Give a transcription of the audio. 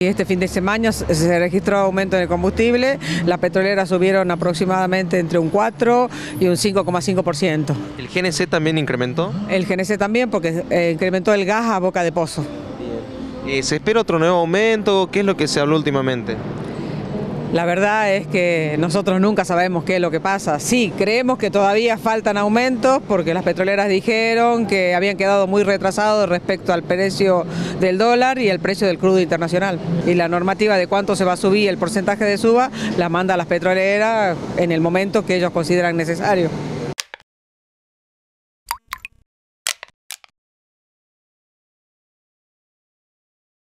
Este fin de semana se registró aumento en el combustible, las petroleras subieron aproximadamente entre un 4 y un 5,5%. ¿El GNC también incrementó? El GNC también porque eh, incrementó el gas a boca de pozo. Eh, ¿Se espera otro nuevo aumento? ¿Qué es lo que se habló últimamente? La verdad es que nosotros nunca sabemos qué es lo que pasa. Sí, creemos que todavía faltan aumentos porque las petroleras dijeron que habían quedado muy retrasados respecto al precio del dólar y el precio del crudo internacional. Y la normativa de cuánto se va a subir el porcentaje de suba la manda a las petroleras en el momento que ellos consideran necesario.